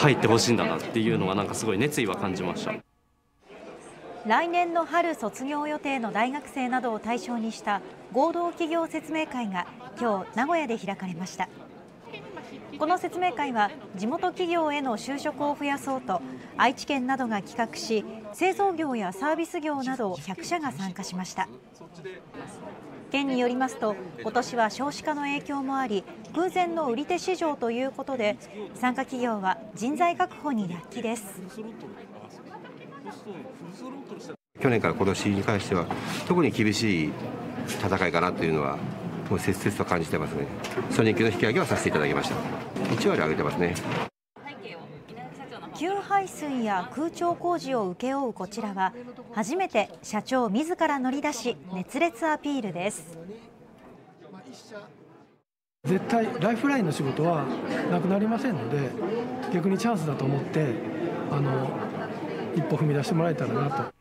入ってほしいんだなっていうのはなんかすごい熱意は感じました。来年の春卒業予定の大学生などを対象にした合同企業説明会が今日名古屋で開かれました。この説明会は地元企業への就職を増やそうと愛知県などが企画し製造業やサービス業など100社が参加しました。県によりますと今年は少子化の影響もあり空前の売り手市場ということで参加企業は人材確保に躍起です。去年から今年に関しては特に厳しい戦いかなというのはもう切々と感じてますね。初任給の引き上げはさせていただきました。1割上げてますね。給排水や空調工事を請け負うこちらは初めて社長自ら乗り出し熱烈アピールです。絶対ライフラインの仕事はなくなりませんので逆にチャンスだと思ってあの一歩踏み出してもらえたらなと。